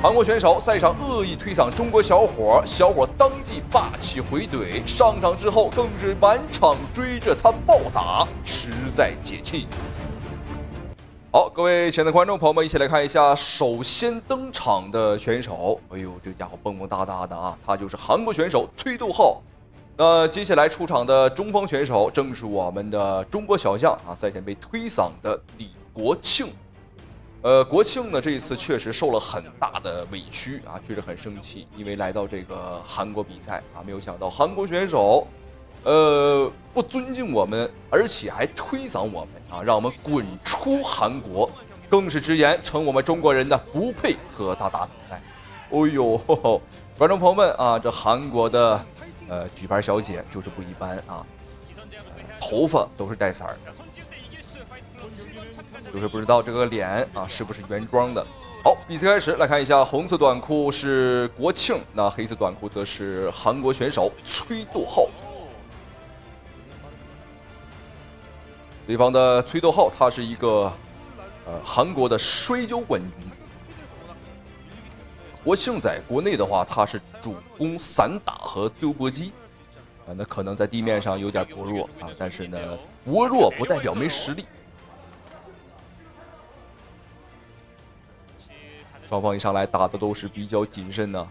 韩国选手赛场恶意推搡中国小伙，小伙当即霸气回怼，上场之后更是满场追着他暴打，实在解气。好，各位亲爱的观众朋友们，一起来看一下首先登场的选手。哎呦，这家伙蹦蹦哒哒的啊，他就是韩国选手崔度浩。那接下来出场的中方选手正是我们的中国小将啊，赛前被推搡的李国庆。呃，国庆呢这一次确实受了很大的委屈啊，确实很生气，因为来到这个韩国比赛啊，没有想到韩国选手，呃，不尊敬我们，而且还推搡我们啊，让我们滚出韩国，更是直言称我们中国人呢不配和他打比赛。哦呦，观众朋友们啊，这韩国的呃举牌小姐就是不一般啊，呃头发都是带色儿的。就是不知道这个脸啊是不是原装的。好，比赛开始，来看一下，红色短裤是国庆，那黑色短裤则是韩国选手崔斗浩。对方的崔斗浩，他是一个呃韩国的摔跤冠军。国庆在国内的话，他是主攻散打和自由搏击，啊，那可能在地面上有点薄弱啊，但是呢，薄弱不代表没实力。双方一上来打的都是比较谨慎呢。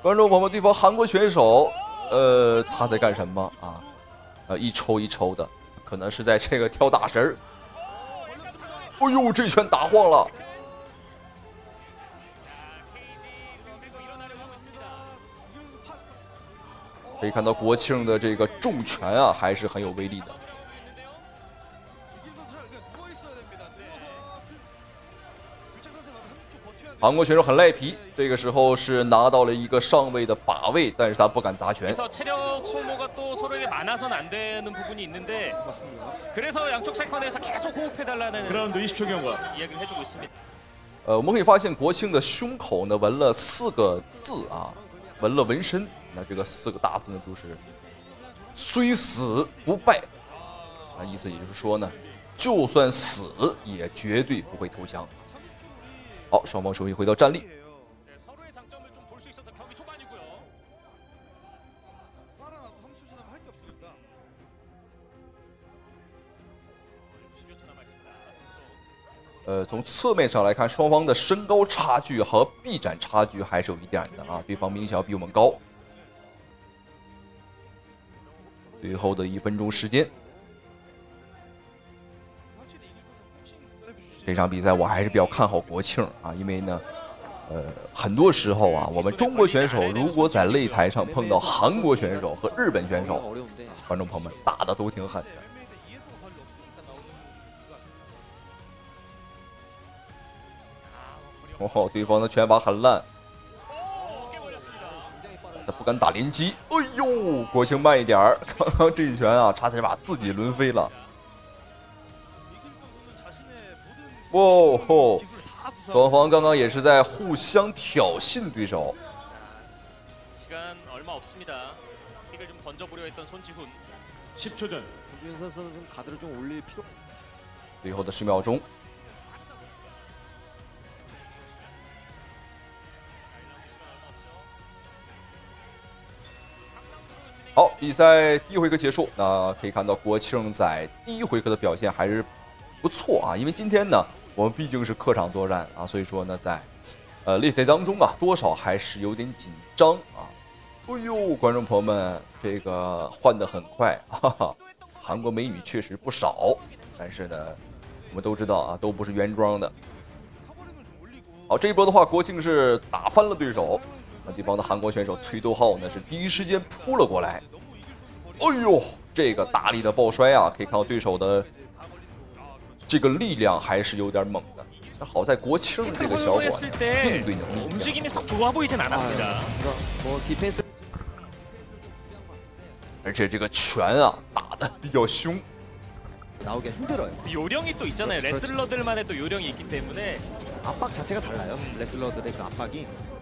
观众朋友们，对方韩国选手，呃，他在干什么啊？呃，一抽一抽的，可能是在这个跳大神儿。哎呦，这拳打晃了。可以看到国庆的这个重拳啊，还是很有威力的。韩国选手很赖皮，这个时候是拿到了一个上位的把位，但是他不敢砸拳。呃，我们可以发现国庆的胸口呢纹了四个字啊，纹了纹身。那这个四个大字呢，就是“虽死不败”，啊，意思也就是说呢，就算死也绝对不会投降。好，双方首先回到站立。呃，从侧面上来看，双方的身高差距和臂展差距还是有一点的啊，对方明显要比我们高。最后的一分钟时间，这场比赛我还是比较看好国庆啊，因为呢，呃，很多时候啊，我们中国选手如果在擂台上碰到韩国选手和日本选手，观众朋友们打的都挺狠的。哦，对方的拳法很烂。他不敢打连击，哎呦，国庆慢一点儿，刚刚这一拳啊，差点把自己抡飞了。哇吼，双方刚刚也是在互相挑衅对手。最后的十秒钟。好，比赛第一回合结束。那可以看到国庆在第一回合的表现还是不错啊。因为今天呢，我们毕竟是客场作战啊，所以说呢，在呃擂台当中啊，多少还是有点紧张啊。哎呦，观众朋友们，这个换的很快，哈哈，韩国美女确实不少，但是呢，我们都知道啊，都不是原装的。好，这一波的话，国庆是打翻了对手。那对方的韩国选手崔度浩呢，是第一时间扑了过来。哎呦，这个大力的抱摔啊，可以看到对手的这个力量还是有点猛的。那好在国庆这个小伙子应对能力。而且这个拳啊打的比较凶。나오기힘들어요요령이또있잖아요레슬러들만의또요령이있기때문에압박자체가달라요레슬러들의그압박이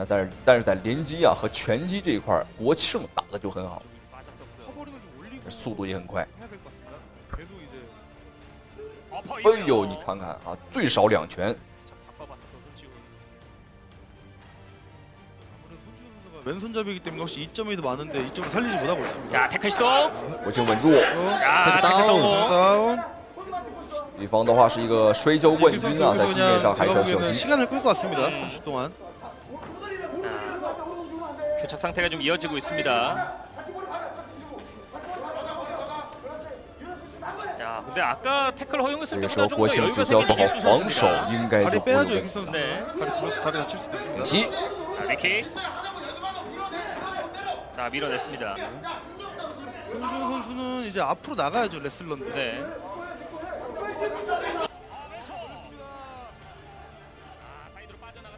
那但是但是在连击啊和拳击这一块儿，国庆打的就很好， 빠졌었고요. 커버링을 좀 올리고 速度也很快。 해야 될 것 같습니다. 계속 이제 어, 哎呦，你看看啊，最少两拳， 바꿔봤어, 손지훈. 아무래도 손지훈 선수가 왼손잡이기 때문에 혹시 이점이 더 많은데 이점을 살리지 못하고 있습니다. 자, 태클 시도.国庆稳住。 어, 자, 태클 다운. 성공. 다운. 对方的话是一个摔跤冠 이길 军啊， 선수 在地面 그냥 上还是 제가 要小 보기에는 心。 시간을 끌 것 같습니다. 음. 30초 동안. 교착 상태가 좀 이어지고 있습니다. 자, 근데 아까 태클 허용했을 때보다 좀더 여유가 생긴 이수 선수입니다. 다리 빼야죠, 이수 선수. 네. 다리 다리 다칠 수도 있습니다. 지. 자, 리키. 자, 밀어냈습니다. 홍준 선수는 이제 앞으로 나가야죠, 레슬러인데. 네.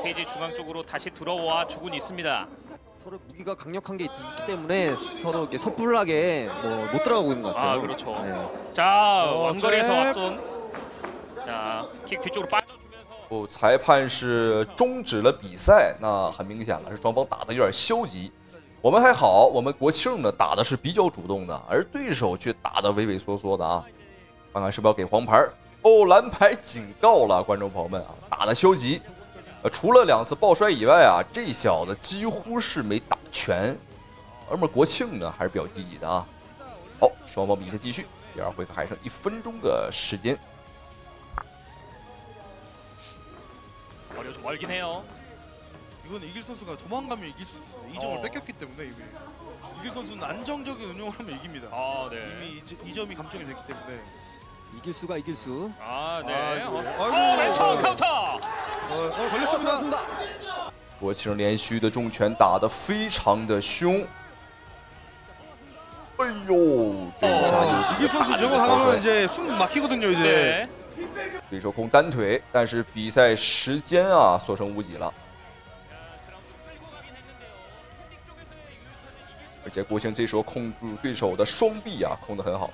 자, 일단 KG 중앙 쪽으로 다시 들어와 주군 있습니다. 서로 무기가 강력한 게 있, 기 때문에 서로 이렇게 섣불하게 뭐 못 들어가고 있는 것 같아요. 아, 그렇죠. 네. 자, 어, 원거리에서 잽. 앞손. 자, 킥 뒤쪽으로 빠져주면서 哦，裁判是终止了比赛，那很明显了，是双方打的有点消极。我们还好，我们国庆呢打的是比较主动的，而对手却打的畏畏缩缩的啊。看看是不是要给黄牌？哦，蓝牌警告了，观众朋友们啊，打的消极。 呃，除了两次抱摔以外啊，这小子几乎是没打全。而我们国庆呢还是比较积极的啊。好，双方比赛继续，第二回合还剩一分钟的时间。거리가 좀 멀긴 해요. 이건 이길 선수가 도망가면 이길 수 있어요. 이 점을 어. 뺏겼기 때문에 이미 이길 선수는 안정적인 운영을 하면 이깁니다. 아, 네. 이미 이, 점- 이 점이 감정이 됐기 때문에 이길 수가 이길 수. 아, 네. 아, 어, 아이고. 어, 왼손 카운터. 어, 어, 걸렸습니다. 들어갔습니다. 国庆连续的重拳打得非常的凶。哎呦，这一下就 이길 선수 저거 당하면 이제 숨 막히거든요 이제. 네. 对手空单腿，但是比赛时间啊所剩无几了。而且国庆这时候控住对手的双臂啊，控得很好，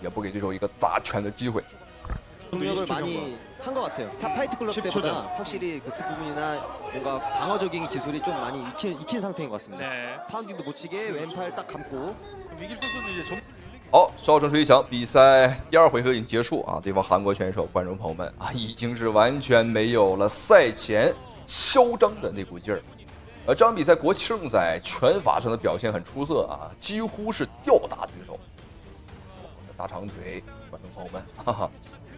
也不给对手一个砸拳的机会。 능력을 많이 한 것 같아요. 탑 파이트 클럽 10초 때보다 확실히 그 뒷부분이나 뭔가 방어적인 기술이 좀 많이 익힌, 익힌 상태인 것 같습니다. 네. 파운딩도 못 치게 왼팔 딱 감고 그럼 이길 선수는 이제 점 好，哨声吹响，比赛第二回合已经结束啊！对方韩国选手，观众朋友们啊，已经是完全没有了赛前嚣张的那股劲儿。呃，这场比赛国庆赛拳法上的表现很出色啊，几乎是吊打对手。 大长腿，观众朋友们，哈哈，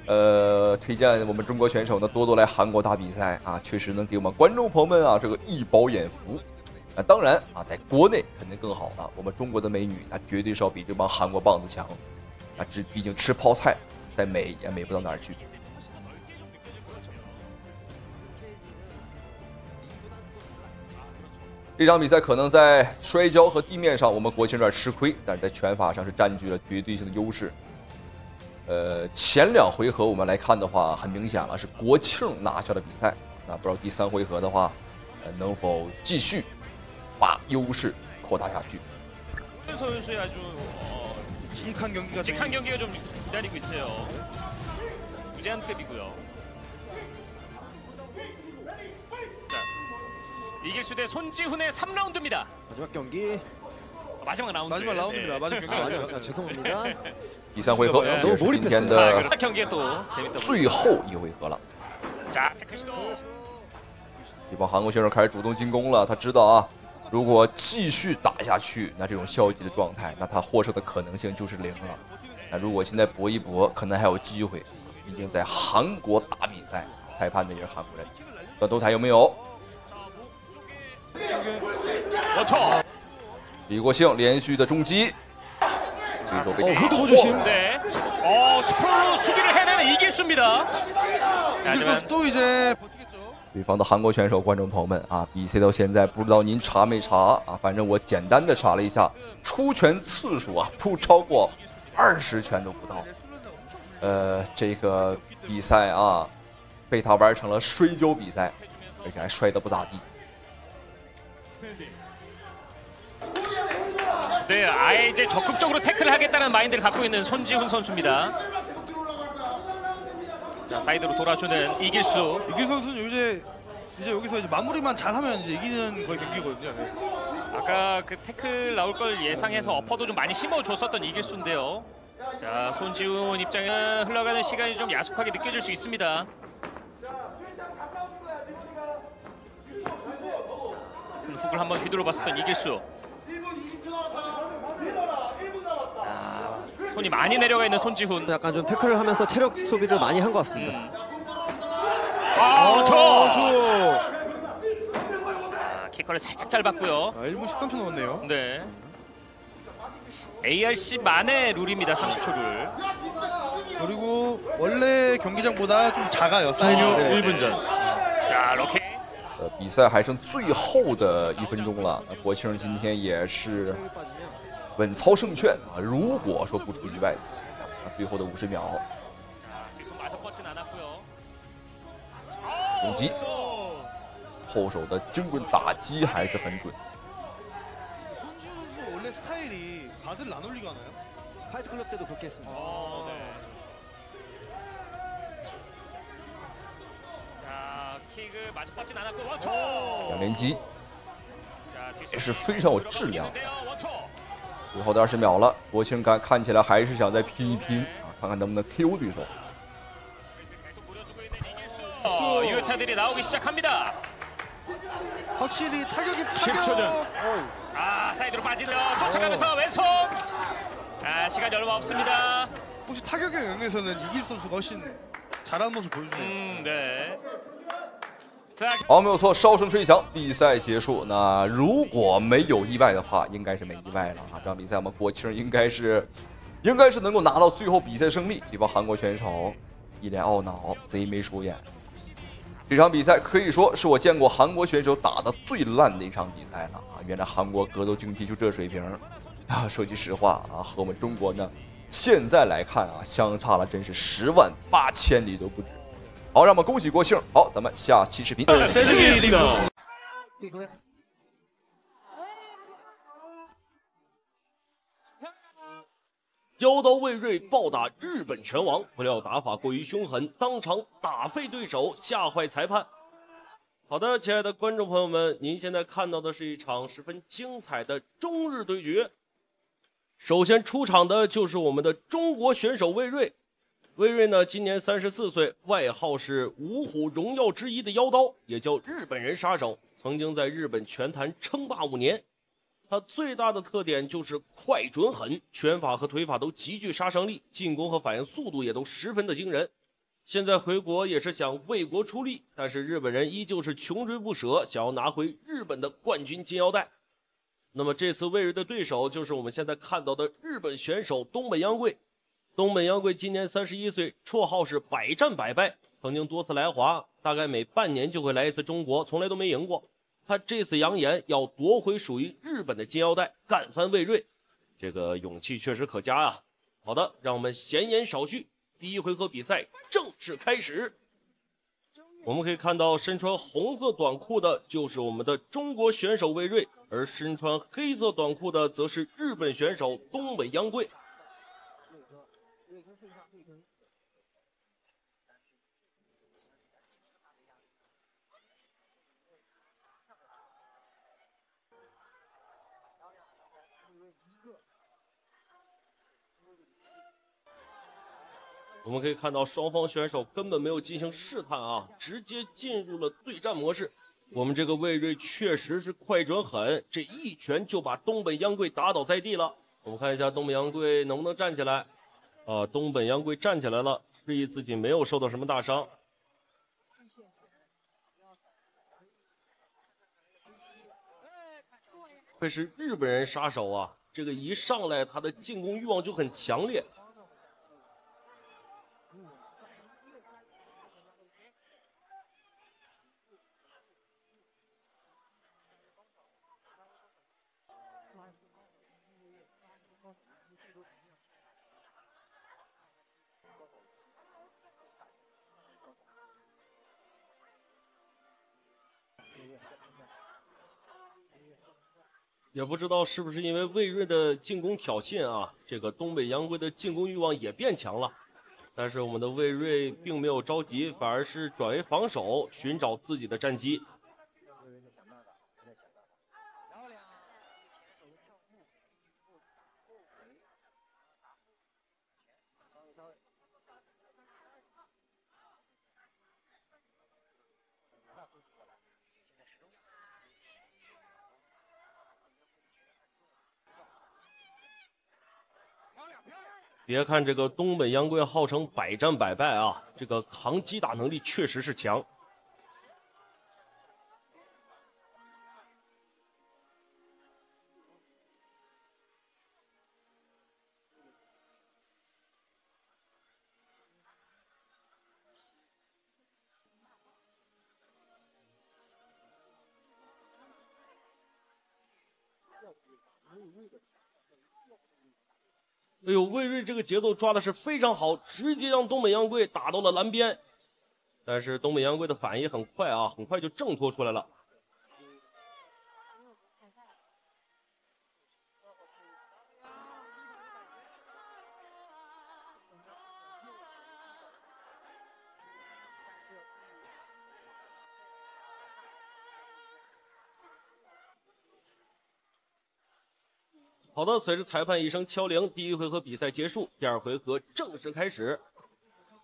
呃，推荐我们中国选手呢多多来韩国打比赛啊，确实能给我们观众朋友们啊这个一饱眼福。那当然啊，在国内肯定更好了。我们中国的美女，那绝对是要比这帮韩国棒子强。啊这毕竟吃泡菜，再美也美不到哪儿去。这场比赛可能在摔跤和地面上，我们国庆有点吃亏，但是在拳法上是占据了绝对性的优势。呃，前两回合我们来看的话，很明显了是国庆拿下了比赛。那不知道第三回合的话，呃，能否继续把优势扩大下去？ 이길수 대 손지훈의 3라운드입니다. 마지막 경기. 마지막 라운드. 마지막 라운드입니다. 마지막 경기. 아, 마지막 아, 죄송합니다. 第三回合 너무 也是今天 아, 的 그렇다 경기에 또 재밌다. 最后一回合了。 자, 태클 시도. 对方韩国选手开始主动进攻了，他知道啊， 如果继续打下去，那这种消极的状态，那他获胜的可能性就是零了。那如果现在搏一搏，可能还有机会。毕竟在韩国打比赛，裁判的也是韩国人。断头台有没有？ 李国庆连续的中击，这时候被 어, 흐두고 조심. 네. 어, 스프로 수비를 해내는 이길수입니다. 자, 이길 하지만 선수 또 이제 버티겠죠. 对方的韩国选手，观众朋友们啊，比赛到现在不知道您查没查啊？反正我简单的查了一下，出拳次数啊不超过二十拳都不到。呃，这个比赛啊，被他玩成了摔跤比赛，而且还摔得不咋地。 네, 아예 이제 적극적으로 태클을 하겠다는 마인드를 갖고 있는 손지훈 선수입니다. 자, 사이드로 돌아주는 이길수. 이길 선수는 이제 이제 여기서 이제 마무리만 잘하면 이제 이기는 거의 경기거든요. 네. 아까 그 태클 나올 걸 예상해서 어퍼도 좀 많이 심어줬었던 이길수인데요. 자, 손지훈 입장은 흘러가는 시간이 좀 야속하게 느껴질 수 있습니다. 큰 훅을 한번 휘둘러 봤었던 이길수. 아, 손이 많이 내려가 있는 손지훈. 약간 좀 태클을 하면서 체력 소비를 많이 한 것 같습니다. 음. 아, 저! 저. 아, 키커를 살짝 짧았고요. 아, 1분 13초 남았네요. 네. ARC만의 룰입니다. 30초 룰. 그리고 원래 경기장보다 좀 작아요 사이즈. 네. 1분 전. 자, 로켓. 呃，比赛还剩最后的一分钟了，那国庆今天也是 체력이 빠지면 稳操胜券啊。如果说不出意外，那最后的五十秒 자, 뒤손 마저 뻗진 않았고요. 攻击，后手的精准打击还是很准。 손지훈 선수 원래 스타일이 가드를 안 올리고 하나요? 파이트 클럽 때도 그렇게 했습니다. 어, 네. 킥을 마저 뻗진 않았고 원초. 两连击， 자, 뒤손 也是非常有质量。 있는데요, 원초. 最后的二十秒了，国庆看看起来还是想再拼一拼啊，看看能不能 KO 对手。 계속 노려주고 있는 이길수. 어, 유효타들이 나오기 시작합니다. 확실히 타격이 10초 전. 어우. 아, 사이드로 빠지네요. 쫓아가면서 왼손. 아, 시간이 얼마 없습니다. 혹시 타격의 영역에서는 이길 선수가 훨씬 잘하는 모습 보여주네요. 음, 네. 好，没有错，哨声吹响，比赛结束。那如果没有意外的话，应该是没意外了啊。这场比赛我们国庆应该是，应该是能够拿到最后比赛胜利。对方韩国选手一脸懊恼，贼眉鼠眼。这场比赛可以说是我见过韩国选手打的最烂的一场比赛了啊！原来韩国格斗竞技就这水平啊！说句实话啊，和我们中国呢，现在来看啊，相差了真是十万八千里都不止。好，让我们恭喜国庆。好，咱们下期视频。妖刀魏瑞暴打日本拳王，不料打法过于凶狠，当场打废对手，吓坏裁判。好的，亲爱的观众朋友们，您现在看到的是一场十分精彩的中日对决。首先出场的就是我们的中国选手魏瑞，魏瑞呢，今年三十四岁，外号是五虎荣耀之一的妖刀，也叫日本人杀手，曾经在日本拳坛称霸五年。他最大的特点就是快准狠，拳法和腿法都极具杀伤力，进攻和反应速度也都十分的惊人。现在回国也是想为国出力，但是日本人依旧是穷追不舍，想要拿回日本的冠军金腰带。那么这次魏瑞的对手就是我们现在看到的日本选手东本央贵。东本央贵今年三十一岁，绰号是百战百败，曾经多次来华，大概每半年就会来一次中国，从来都没赢过。他这次扬言要夺回属于日本的金腰带，干翻魏瑞，这个勇气确实可嘉啊！好的，让我们闲言少叙，第一回合比赛正式开始。我们可以看到，身穿红色短裤的就是我们的中国选手魏瑞，而身穿黑色短裤的则是日本选手东本央贵。我们可以看到，双方选手根本没有进行试探啊，直接进入了对战模式。我们这个魏瑞确实是快准狠，这一拳就把东北央贵打倒在地了。我们看一下东北央贵能不能站起来。啊，东本央贵站起来了，示意自己没有受到什么大伤。会是日本人杀手啊！这个一上来他的进攻欲望就很强烈。也不知道是不是因为魏锐的进攻挑衅啊，这个东北洋贵的进攻欲望也变强了。但是我们的魏锐并没有着急，反而是转为防守，寻找自己的战机。别看这个东北洋贵号称百战百败啊，这个扛击打能力确实是强。哎呦，魏瑞这个节奏抓的是非常好，直接让东北洋贵打到了蓝边。但是东北洋贵的反应很快啊，很快就挣脱出来了。好的，随着裁判一声敲铃，第一回合比赛结束，第二回合正式开始。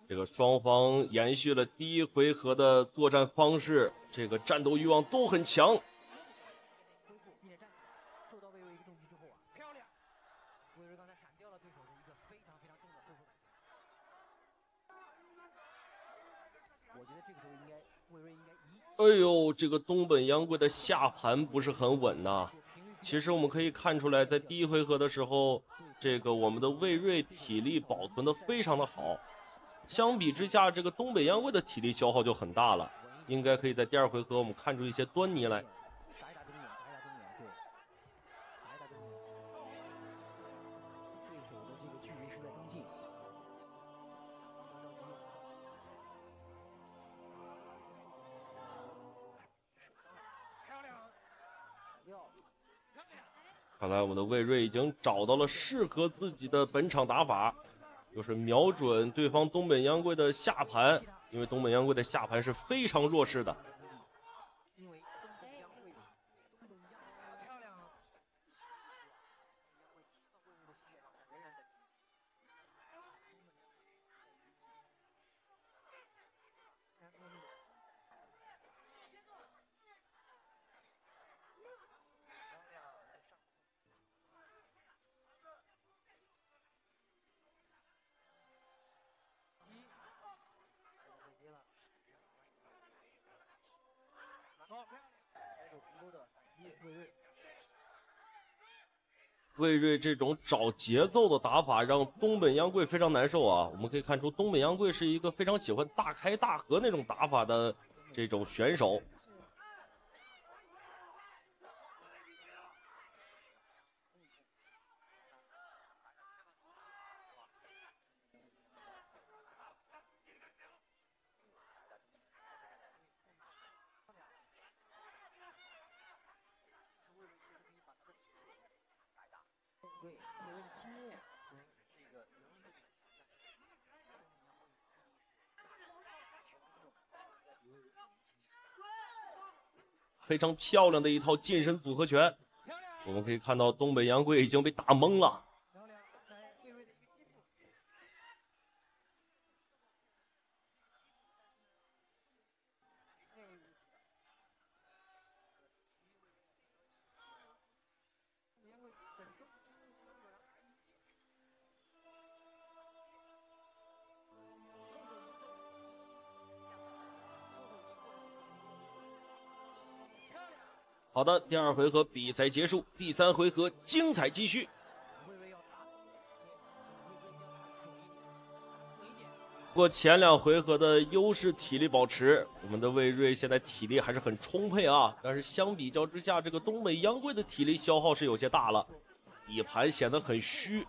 这个双方延续了第一回合的作战方式，这个战斗欲望都很强。哎呦，这个东本洋贵的下盘不是很稳呐。其实我们可以看出来，在第一回合的时候，这个我们的魏锐体力保存的非常的好，相比之下，这个东北洋贵的体力消耗就很大了。应该可以在第二回合我们看出一些端倪来。看来我们的魏锐已经找到了适合自己的本场打法，就是瞄准对方东本洋贵的下盘，因为东本洋贵的下盘是非常弱势的。魏锐这种找节奏的打法让东本央贵非常难受啊！我们可以看出，东本央贵是一个非常喜欢大开大合那种打法的这种选手。非常漂亮的一套近身组合拳，我们可以看到东北杨贵已经被打懵了。好的，第二回合比赛结束，第三回合精彩继续。不过前两回合的优势体力保持，我们的魏锐现在体力还是很充沛啊。但是相比较之下，这个东北央贵的体力消耗是有些大了，底盘显得很虚。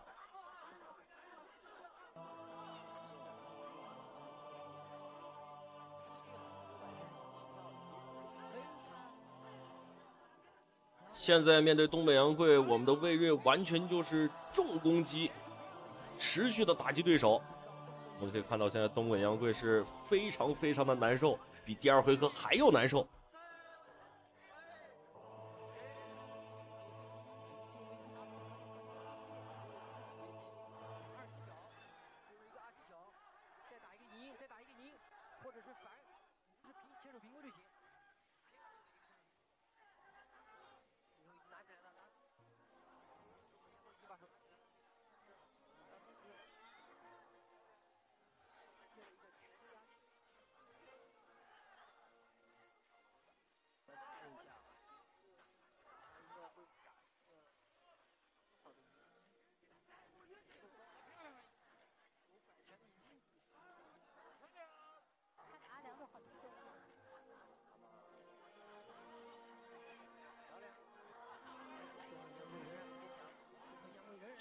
现在面对东北洋贵，我们的魏锐完全就是重攻击，持续的打击对手。我们可以看到，现在东北洋贵是非常非常的难受，比第二回合还要难受。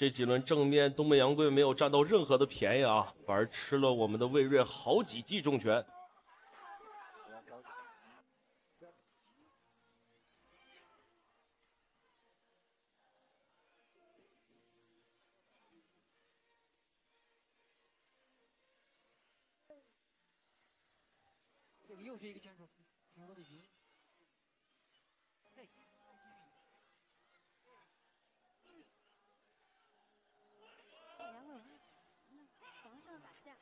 这几轮正面，东北杨贵没有占到任何的便宜啊，反而吃了我们的魏锐好几记重拳。这个又是一个牵手，挺多的赢。再继续。杨贵文，皇上打下，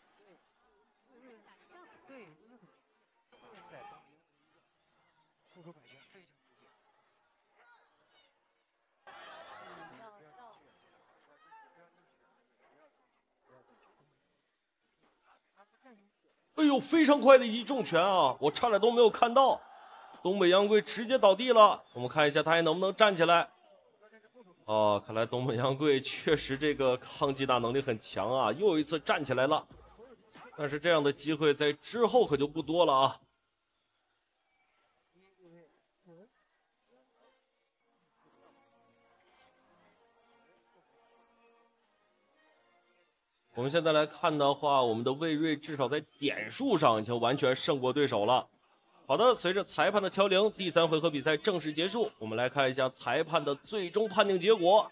打上，对，那很在当中突出摆拳非常直接。哎呦，非常快的一记重拳啊！我差点都没有看到，东北洋贵直接倒地了。我们看一下他还能不能站起来。哦，看来东北洋贵确实这个抗击打能力很强啊，又一次站起来了。但是这样的机会在之后可就不多了啊。我们现在来看的话，我们的魏瑞至少在点数上已经完全胜过对手了。好的，随着裁判的敲铃，第三回合比赛正式结束。我们来看一下裁判的最终判定结果。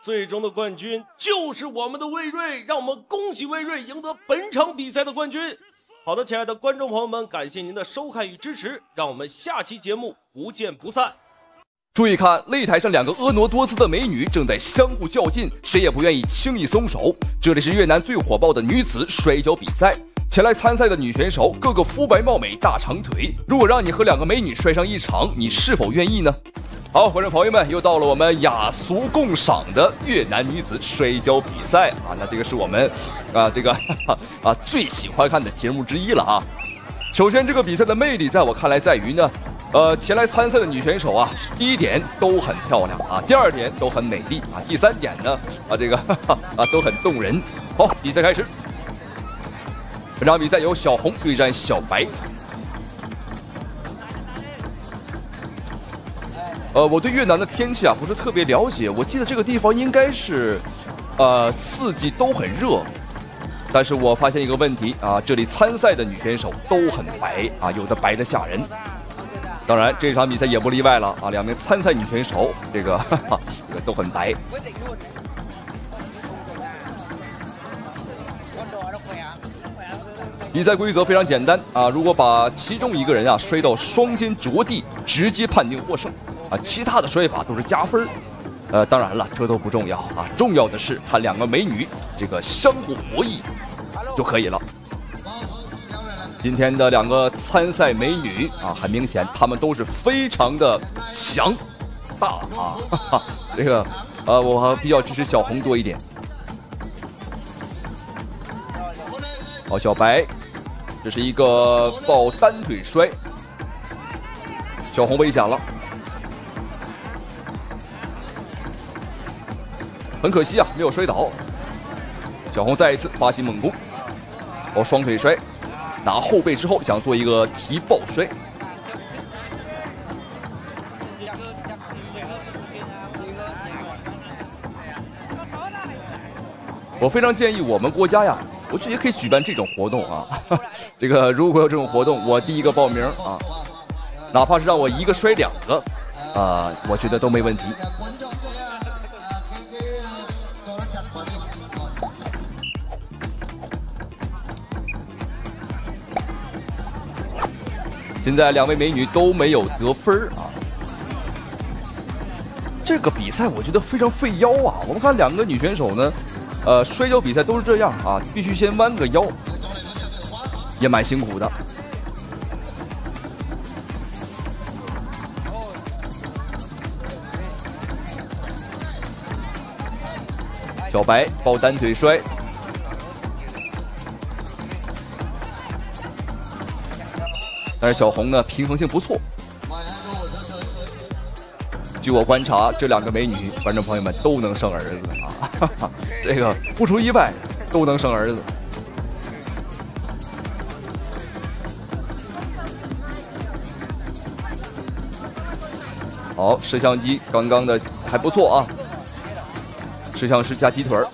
最终的冠军就是我们的魏瑞，让我们恭喜魏瑞赢得本场比赛的冠军。好的，亲爱的观众朋友们，感谢您的收看与支持，让我们下期节目不见不散。注意看，擂台上两个婀娜多姿的美女正在相互较劲，谁也不愿意轻易松手。这里是越南最火爆的女子摔跤比赛，前来参赛的女选手个个肤白貌美、大长腿。如果让你和两个美女摔上一场，你是否愿意呢？好，观众朋友们，又到了我们雅俗共赏的越南女子摔跤比赛啊！那这个是我们啊这个 啊最喜欢看的节目之一了啊。首先，这个比赛的魅力在我看来在于呢，呃，前来参赛的女选手啊，第一点都很漂亮啊，第二点都很美丽啊，第三点呢啊这个哈哈 啊都很动人。好，比赛开始。本场比赛由小红对战小白。呃，我对越南的天气啊不是特别了解，我记得这个地方应该是，呃，四季都很热。但是我发现一个问题啊，这里参赛的女选手都很白啊，有的白的吓人。当然，这场比赛也不例外了啊，两名参赛女选手这个 哈哈，这个都很白。比赛规则非常简单啊，如果把其中一个人啊摔到双肩着地，直接判定获胜啊，其他的摔法都是加分呃，当然了，这都不重要啊，重要的是看两个美女这个相互博弈就可以了。今天的两个参赛美女啊，很明显她们都是非常的强大啊，哈哈，这个呃，我比较支持小红多一点。好，小白，这是一个抱单腿摔，小红危险了。很可惜啊，没有摔倒。小红再一次发起猛攻，哦，双腿摔，拿后背之后想做一个提抱摔。我非常建议我们国家呀，我觉得也可以举办这种活动啊。这个如果有这种活动，我第一个报名啊，哪怕是让我一个摔两个，啊，我觉得都没问题。现在两位美女都没有得分啊。这个比赛我觉得非常费腰啊！我们看两个女选手呢，呃，摔跤比赛都是这样啊，必须先弯个腰，也蛮辛苦的。小白抱单腿摔，但是小红呢平衡性不错。据我观察，这两个美女，观众朋友们都能生儿子啊！哈哈，这个不出意外都能生儿子。好，摄像机刚刚的还不错啊，摄像师加鸡腿儿。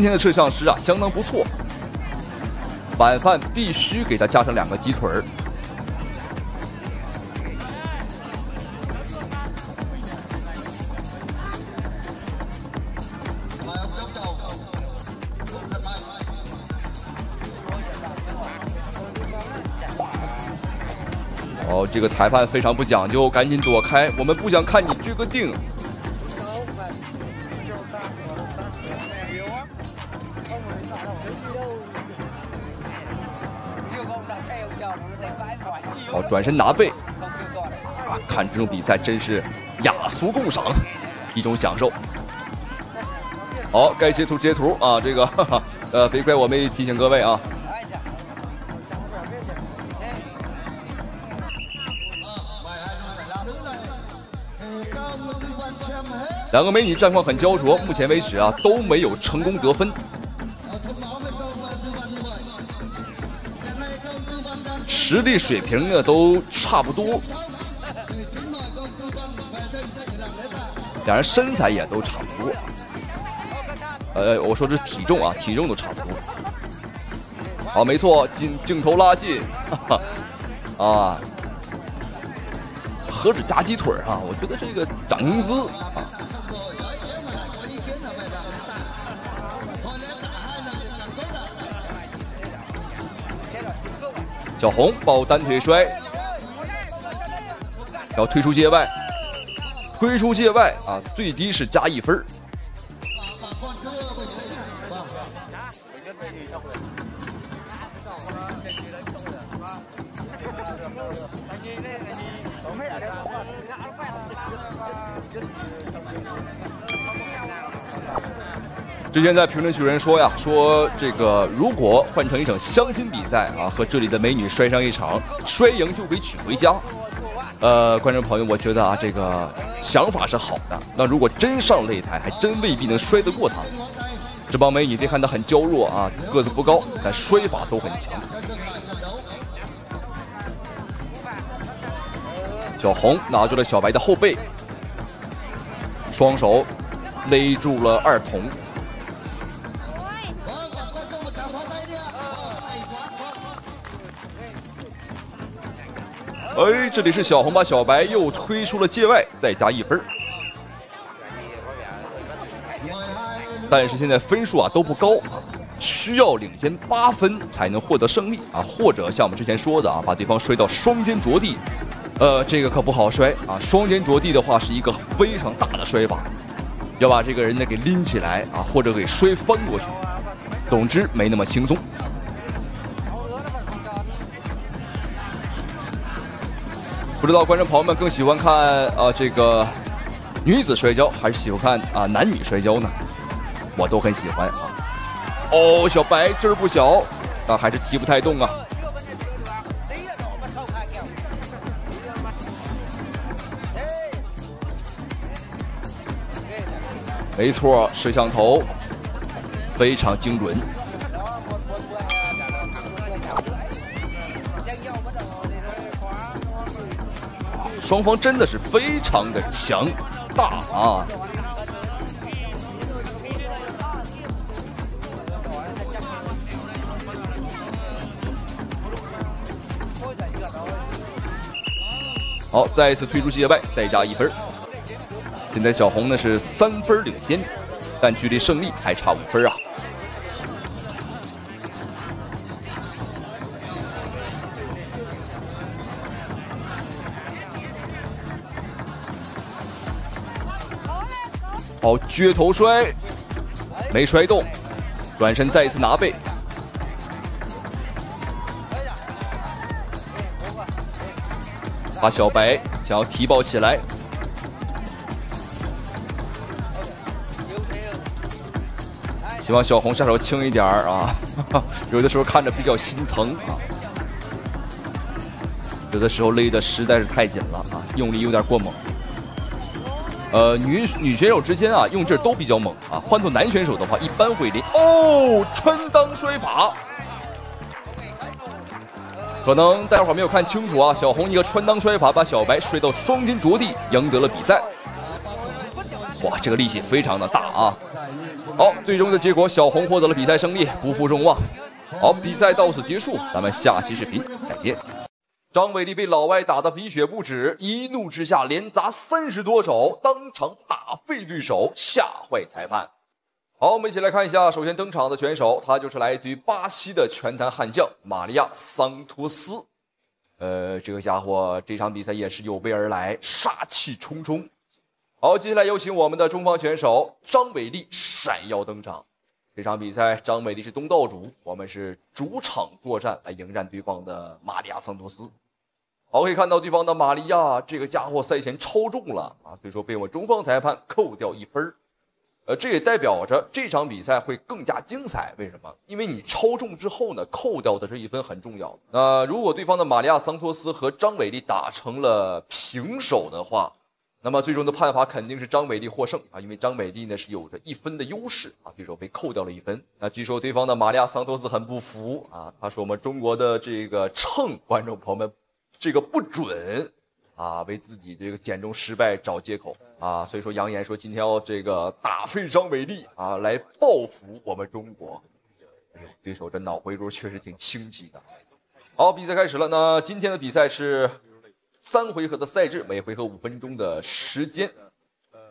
今天的摄像师啊，相当不错。晚饭必须给他加上两个鸡腿儿。哦，这个裁判非常不讲究，赶紧躲开，我们不想看你撅个腚。转身拿背啊！看这种比赛真是雅俗共赏，一种享受。好，该截图截图啊！这个，哈哈，呃，别怪我没提醒各位啊。两个美女战况很焦灼，目前为止啊都没有成功得分。实力水平呢都差不多，两人身材也都差不多。呃，我说这体重啊，体重都差不多。好，没错，镜镜头拉近，哈哈，啊，何止夹鸡腿啊？我觉得这个涨工资啊。小红抱单腿摔，然后推出界外，推出界外啊，最低是加一分。之前在评论区有人说呀，说这个如果换成一场相亲比赛啊，和这里的美女摔上一场，摔赢就被娶回家。呃，观众朋友，我觉得啊，这个想法是好的。那如果真上擂台，还真未必能摔得过她。这帮美女别看她很娇弱啊，个子不高，但摔法都很强。小红拿住了小白的后背，双手勒住了二童。哎，这里是小红把小白又推出了界外，再加一分。但是现在分数啊都不高啊，需要领先八分才能获得胜利啊，或者像我们之前说的啊，把对方摔到双肩着地，呃，这个可不好摔啊。双肩着地的话是一个非常大的摔法，要把这个人呢给拎起来啊，或者给摔翻过去，总之没那么轻松。不知道观众朋友们更喜欢看啊这个女子摔跤，还是喜欢看啊男女摔跤呢？我都很喜欢啊。哦，小白劲儿不小，但还是踢不太动啊。没错，摄像头非常精准。双方真的是非常的强大啊！好，再一次退出界外，再加一分。现在小红呢是三分领先，但距离胜利还差五分啊！好，撅头摔，没摔动，转身再一次拿背，把小白想要提抱起来。希望小红下手轻一点儿啊，有的时候看着比较心疼啊，有的时候勒的实在是太紧了啊，用力有点过猛。呃，女女选手之间啊，用劲儿都比较猛啊。换做男选手的话，一般会连哦，穿裆摔法。可能大家伙没有看清楚啊，小红一个穿裆摔法把小白摔到双肩着地，赢得了比赛。哇，这个力气非常的大啊！好，最终的结果，小红获得了比赛胜利，不负众望。好，比赛到此结束，咱们下期视频再见。张伟丽被老外打得鼻血不止，一怒之下连砸三十多手，当场打废对手，吓坏裁判。好，我们一起来看一下，首先登场的选手，他就是来自于巴西的拳坛悍将玛利亚桑托斯。呃，这个家伙这场比赛也是有备而来，杀气冲冲。好，接下来有请我们的中方选手张伟丽闪耀登场。这场比赛，张伟丽是东道主，我们是主场作战来迎战对方的玛利亚桑托斯。好，可以看到对方的玛利亚这个家伙赛前超重了啊，所以说被我们中方裁判扣掉一分呃，这也代表着这场比赛会更加精彩。为什么？因为你超重之后呢，扣掉的这一分很重要。那如果对方的玛利亚桑托斯和张伟丽打成了平手的话，那么最终的判罚肯定是张伟丽获胜啊，因为张伟丽呢是有着一分的优势啊，对手被扣掉了一分。那据说对方的玛利亚桑托斯很不服啊，他说我们中国的这个秤，观众朋友们。这个不准啊，为自己这个减重失败找借口啊，所以说扬言说今天要这个打废张伟丽啊，来报复我们中国。哎呦，对手这脑回路确实挺清晰的。好，比赛开始了。那今天的比赛是三回合的赛制，每回合五分钟的时间。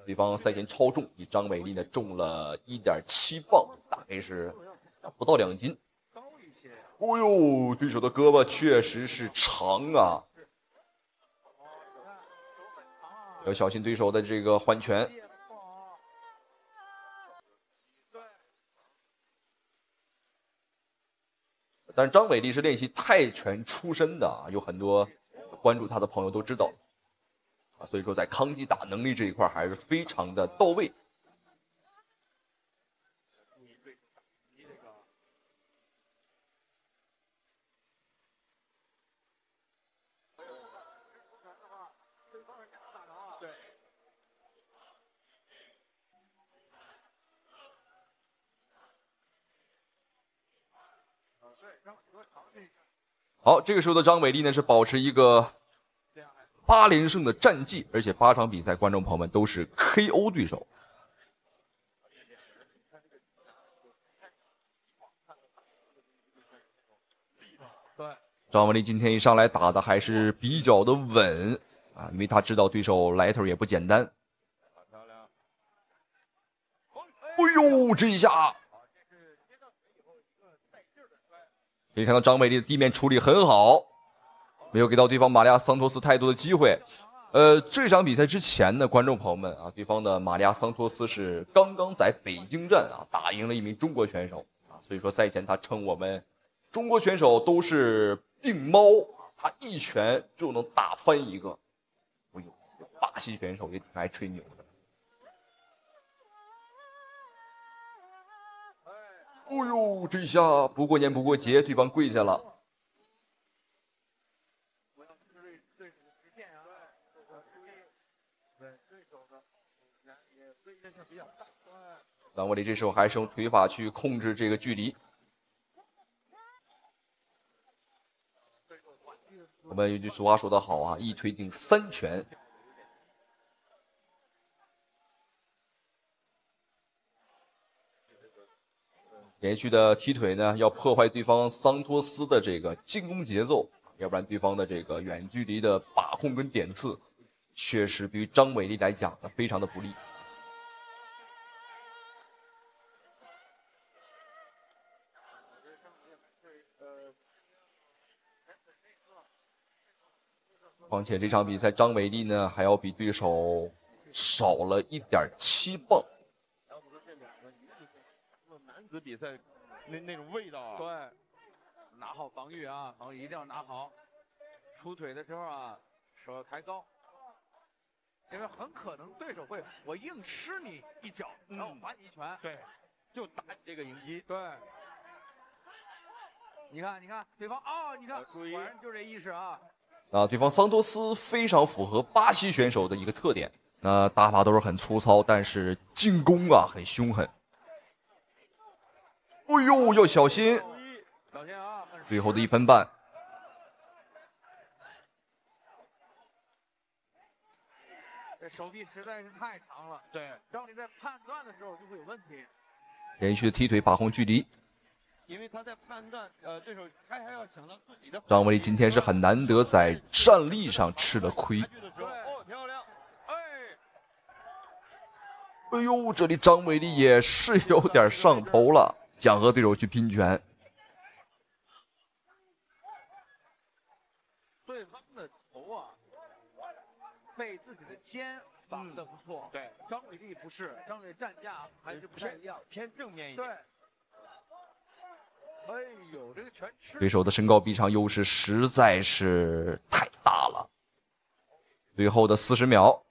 对方赛前超重，比张伟丽呢重了一点七磅，大概是不到两斤。哦呦，对手的胳膊确实是长啊，要小心对手的这个换拳。但是张伟丽是练习泰拳出身的啊，有很多关注他的朋友都知道啊，所以说在抗击打能力这一块还是非常的到位。对好，这个时候的张伟丽呢是保持一个八连胜的战绩，而且八场比赛，观众朋友们都是 KO 对手。张伟丽今天一上来打的还是比较的稳啊，因为他知道对手来头也不简单。哎呦，这一下！可以看到张美丽的地面处理很好，没有给到对方玛利亚桑托斯太多的机会。呃，这场比赛之前呢，观众朋友们啊，对方的玛利亚桑托斯是刚刚在北京站啊打赢了一名中国选手啊，所以说赛前他称我们中国选手都是病猫，他一拳就能打翻一个。哎呦，巴西选手也挺爱吹牛的。哦呦，这下不过年不过节，对方跪下了。张伟丽这时候还是用腿法去控制这个距离。我们有句俗话说得好啊，一推定三拳。连续的踢腿呢，要破坏对方桑托斯的这个进攻节奏，要不然对方的这个远距离的把控跟点刺，确实对于张伟丽来讲呢，非常的不利。况且这场比赛，张伟丽呢还要比对手少了一点七磅。男子比赛那那种味道啊，对，拿好防御啊，防御一定要拿好。出腿的时候啊，手要抬高，因为很可能对手会我硬吃你一脚，然后还你一拳。对，就打你这个迎击。对，你看，你看对方哦，你看，果然就这意识啊。啊，对方桑托斯非常符合巴西选手的一个特点，那打法都是很粗糙，但是进攻啊很凶狠。哎呦，要小心！小心啊！最后的一分半，这手臂实在是太长了，对，让你在判断的时候就会有问题。连续的踢腿把控距离。因为他在判断，呃，对手他还要想到自己的。张伟丽今天是很难得在站立上吃了亏。漂亮，哎，哎呦，这里张伟丽也是有点上头了，想和对手去拼拳。对方的头啊，被自己的肩防的不错。对，张伟丽不是，张伟站架还是不太一样。偏正面一对点。。哎呦，这个拳吃对手的身高臂长优势实在是太大了。最后的四十秒，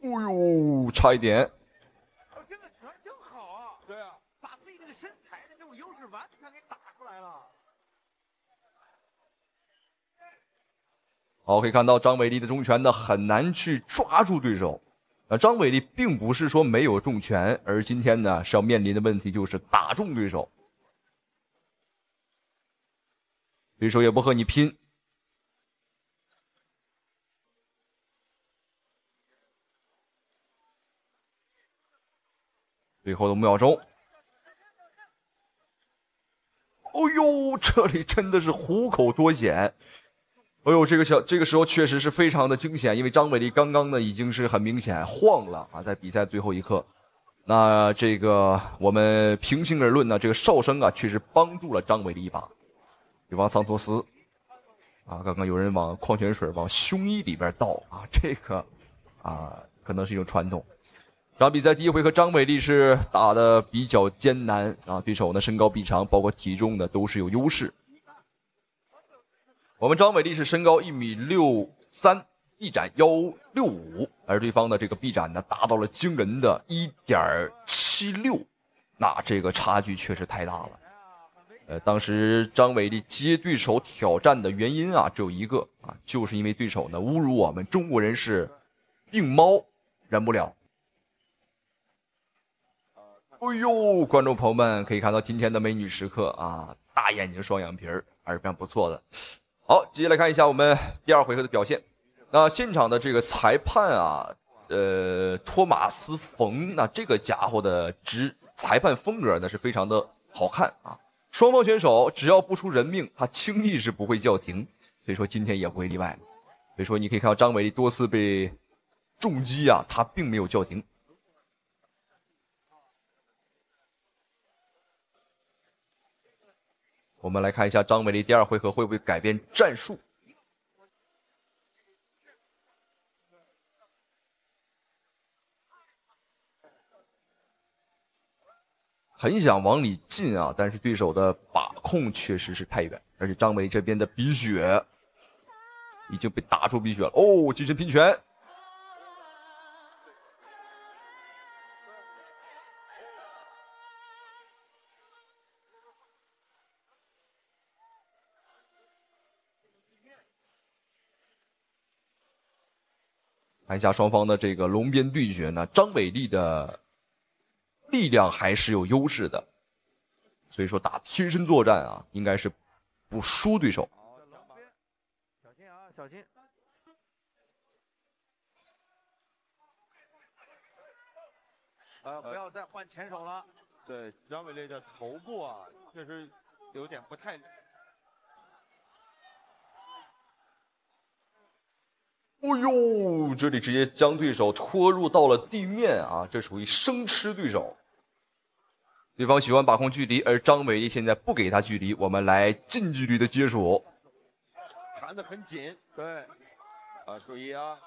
哎呦，差一点。哦，这个拳真好啊！对啊，把自己这个身材的这种优势完全给打出来了。好，可以看到张伟丽的重拳呢很难去抓住对手。啊，张伟丽并不是说没有重拳，而今天呢是要面临的问题就是打中对手。对手也不和你拼，最后的五秒钟。哦呦，这里真的是虎口脱险。哎呦，这个小这个时候确实是非常的惊险，因为张伟丽刚刚呢已经是很明显晃了啊，在比赛最后一刻。那这个我们平心而论呢，这个哨声啊确实帮助了张伟丽一把。比方桑托斯啊，刚刚有人往矿泉水往胸衣里边倒啊，这个啊可能是一种传统。这场比赛第一回合，张伟丽是打的比较艰难啊，对手呢身高臂长，包括体重呢都是有优势。我们张伟丽是身高一米六三，臂展幺六五，而对方的这个臂展呢达到了惊人的一点七六，那这个差距确实太大了。呃，当时张伟丽接对手挑战的原因啊，只有一个啊，就是因为对手呢侮辱我们中国人是病猫，忍不了。哎呦，观众朋友们可以看到今天的美女时刻啊，大眼睛双眼皮儿，还是非常不错的。好，接下来看一下我们第二回合的表现。那现场的这个裁判啊，呃，托马斯冯，那这个家伙的执裁判风格呢是非常的好看啊。双方选手只要不出人命，他轻易是不会叫停，所以说今天也不会例外。所以说你可以看到张伟多次被重击啊，他并没有叫停。我们来看一下张伟丽第二回合会不会改变战术。很想往里进啊，但是对手的把控确实是太远，而且张伟这边的鼻血已经被打出鼻血了。哦，近身拼拳，看一下双方的这个龙边对决呢，张伟丽的力量还是有优势的，所以说打贴身作战啊，应该是不输对手。小心啊，小心。呃，不要再换前手了。对张伟丽的头部啊，确实有点不太哦呦，这里直接将对手拖入到了地面啊！这属于生吃对手。对方喜欢把控距离，而张伟丽现在不给他距离，我们来近距离的接触。缠得很紧。对，啊，注意啊！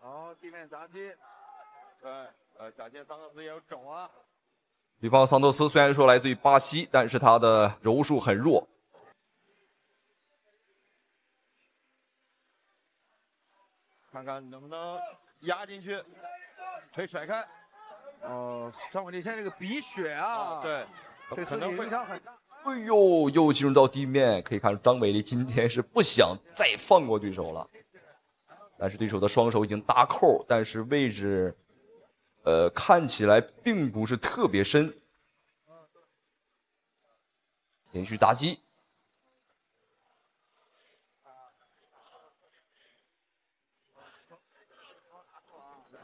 好，地面砸击。对，呃，小剑三个字也有种啊。对方桑托斯虽然说来自于巴西，但是他的柔术很弱。看看能不能压进去，腿甩开。哦，张伟丽现在这个鼻血啊，啊，，对，对自己可能会影响很大。哎呦，又进入到地面，可以看出张伟丽今天是不想再放过对手了。但是对手的双手已经搭扣，但是位置，呃，看起来并不是特别深。连续砸击，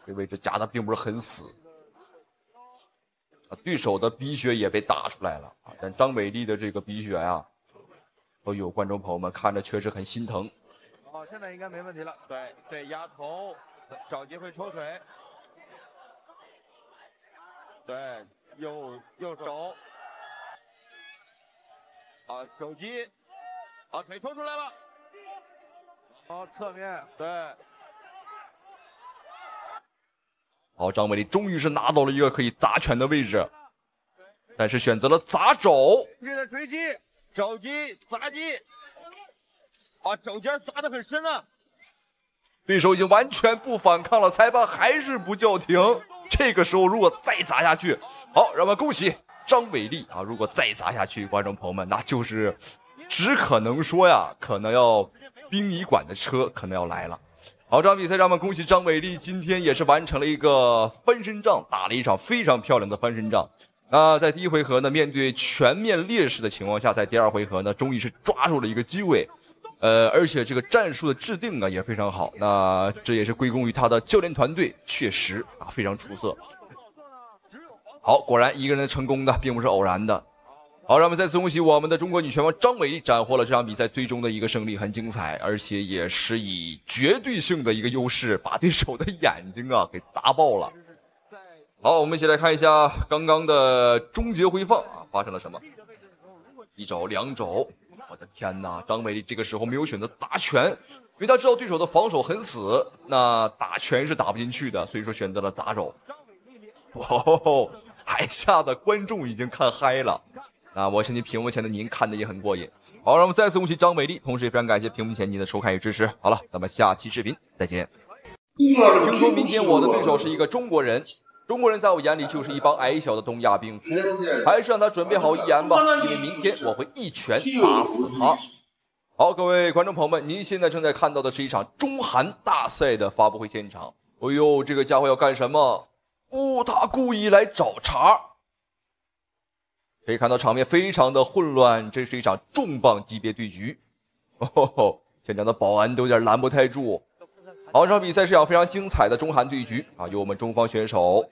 这位置夹的并不是很死。啊，对手的鼻血也被打出来了啊！但张伟丽的这个鼻血呀、哦呦，观众朋友们看着确实很心疼。哦，现在应该没问题了。对对压头，找机会抽腿。对，右右手。啊，肘击。啊，腿抽出来了。好，侧面。对，好，张伟丽终于是拿到了一个可以砸拳的位置，但是选择了砸肘。这的锤击。肘击砸击。啊，肘尖砸得很深啊。对手已经完全不反抗了，裁判还是不叫停。这个时候如果再砸下去，好，让我们恭喜张伟丽啊！如果再砸下去，观众朋友们，那就是只可能说呀，可能要殡仪馆的车可能要来了。好，这场比赛让我们恭喜张伟丽，今天也是完成了一个翻身仗，打了一场非常漂亮的翻身仗。那在第一回合呢，面对全面劣势的情况下，在第二回合呢，终于是抓住了一个机会。呃，而且这个战术的制定啊也非常好，那这也是归功于他的教练团队，确实啊非常出色。好，果然一个人的成功呢并不是偶然的。好，让我们再次恭喜我们的中国女拳王张伟丽斩获了这场比赛最终的一个胜利，很精彩，而且也是以绝对性的一个优势把对手的眼睛啊给打爆了。好，我们一起来看一下刚刚的终结回放啊发生了什么，一肘两肘。我的天哪！张美丽这个时候没有选择砸拳，因为他知道对手的防守很死，那打拳是打不进去的，所以说选择了砸手。哇哦，台下的观众已经看嗨了，啊，我相信屏幕前的您看的也很过瘾。好，让我们再次恭喜张美丽，同时也非常感谢屏幕前您的收看与支持。好了，咱们下期视频再见。听说明天我的对手是一个中国人，中国人在我眼里就是一帮矮小的东亚病夫，还是让他准备好遗言吧，因为明天我会一拳打死他。好，各位观众朋友们，您现在正在看到的是一场中韩大赛的发布会现场。哎呦，这个家伙要干什么？哦，他故意来找茬。可以看到场面非常的混乱，这是一场重磅级别对局。哦吼吼，现场的保安都有点拦不太住。好，这场比赛是一场非常精彩的中韩对局啊，由我们中方选手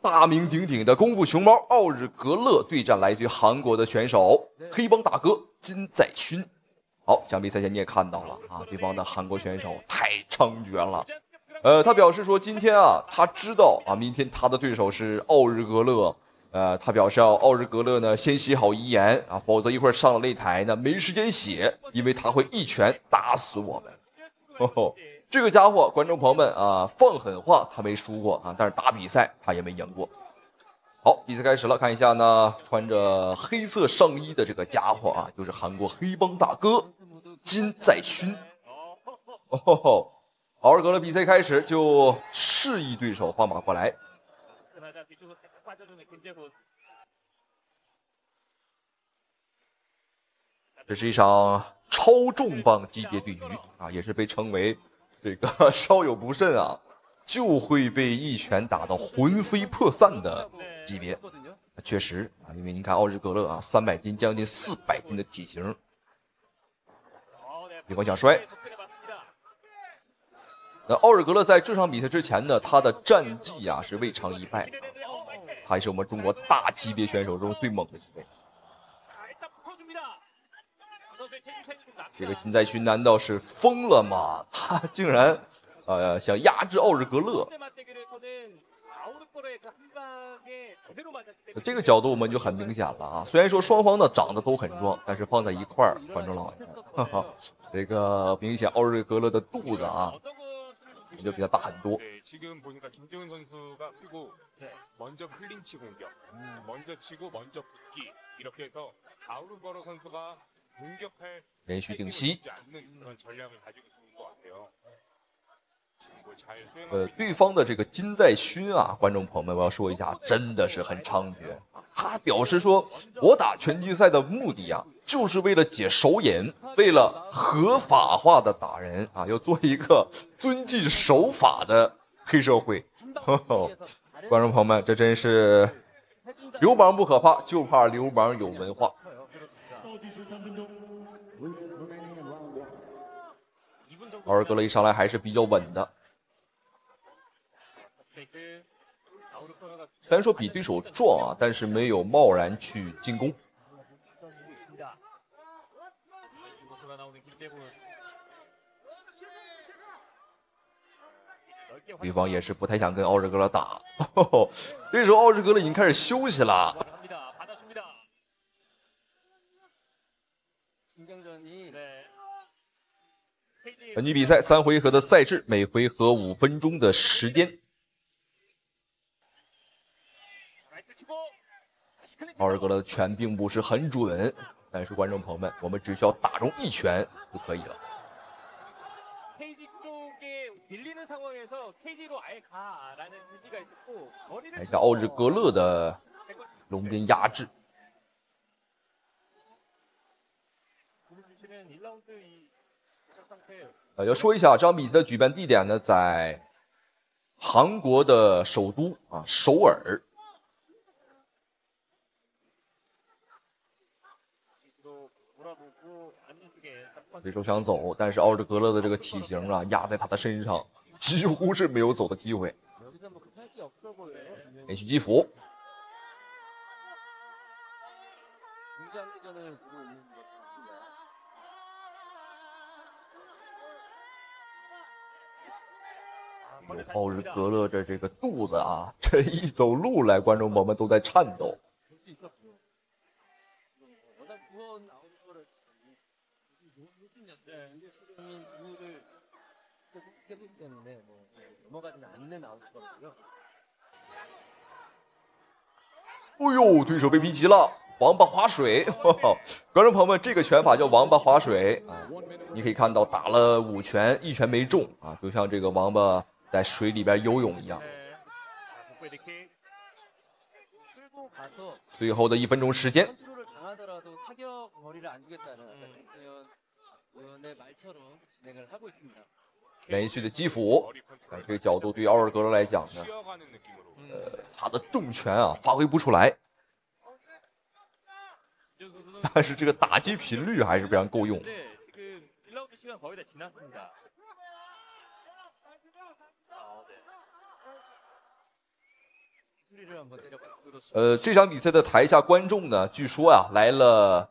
大名鼎鼎的功夫熊猫奥日格勒对战来自于韩国的选手黑帮大哥金在勋。好，想必赛前你也看到了啊，对方的韩国选手太猖獗了。呃，他表示说今天啊，他知道啊，明天他的对手是奥日格勒。呃，他表示要奥日格勒呢先写好遗言啊，否则一会儿上了擂台呢没时间写，因为他会一拳打死我们。吼吼，这个家伙，观众朋友们啊，放狠话他没输过啊，但是打比赛他也没赢过。好，比赛开始了，看一下呢，穿着黑色上衣的这个家伙啊，就是韩国黑帮大哥金在勋。哦吼，奥尔格的比赛开始就示意对手换马过来。这是一场超重磅级别对局啊，也是被称为这个 稍有不慎啊，就会被一拳打到魂飞魄散的级别。确实啊，因为你看奥日格勒啊，三百斤将近四百斤的体型，对方想摔。那奥尔格勒在这场比赛之前呢，他的战绩啊是未尝一败，他还是我们中国大级别选手中最猛的一位。这个金在勋难道是疯了吗？他竟然，呃，想压制奥日格勒。这个角度我们就很明显了啊！虽然说双方呢长得都很壮，但是放在一块儿，观众老爷，哈哈，这个明显奥日格勒的肚子啊，也就比较大很多。连续定息。呃，对方的这个金在勋啊，观众朋友们，我要说一下，真的是很猖獗啊！他表示说，我打拳击赛的目的啊，就是为了解手瘾，为了合法化的打人啊，要做一个遵纪守法的黑社会。观众朋友们，这真是流氓不可怕，就怕流氓有文化。奥尔格勒一上来还是比较稳的。虽然说比对手壮啊，但是没有贸然去进攻。对方也是不太想跟奥日格勒打，这时候奥日格勒已经开始休息了。本局比赛三回合的赛制，每回合五分钟的时间。奥尔格勒的拳并不是很准，但是观众朋友们，我们只需要打中一拳就可以了。看一下奥日格勒的龙边压制。呃，要说一下这场比赛的举办地点呢，在韩国的首都啊首尔。对手想走，但是奥尔格勒的这个体型啊压在他的身上，几乎是没有走的机会。连续击斧。奥日格勒的这个肚子啊，这一走路来，观众朋友们都在颤抖。哎呦，对手被逼急了，王八划水！观众朋友们，这个拳法叫王八划水啊！你可以看到，打了五拳，一拳没中啊，就像这个王八在水里边游泳一样。最后的一分钟时间。连续的击斧，这个角度对奥尔格勒来讲呢，呃，他的重拳啊发挥不出来，但是这个打击频率还是非常够用。呃，这场比赛的台下观众呢，据说啊来了。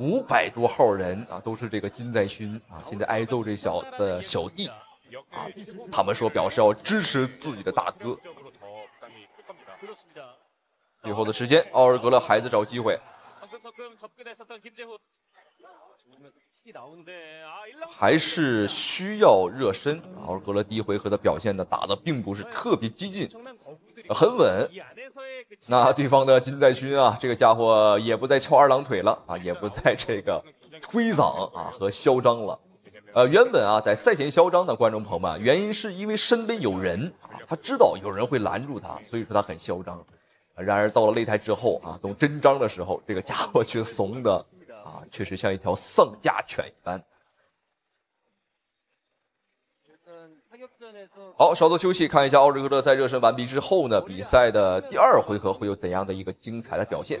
五百多号人啊，都是这个金在勋啊，现在挨揍这小的小弟啊，他们说表示要支持自己的大哥。最后的时间，奥尔格勒孩子找机会，还是需要热身。奥尔格勒第一回合的表现呢，打的并不是特别激进，很稳。那对方的金在勋啊，这个家伙也不再翘二郎腿了啊，也不再这个推搡啊和嚣张了。呃，原本啊在赛前嚣张的观众朋友们，原因是因为身边有人啊，他知道有人会拦住他，所以说他很嚣张。然而到了擂台之后啊，等真章的时候，这个家伙却怂的啊，确实像一条丧家犬一般。好，稍作休息，看一下奥日格勒在热身完毕之后呢，比赛的第二回合会有怎样的一个精彩的表现。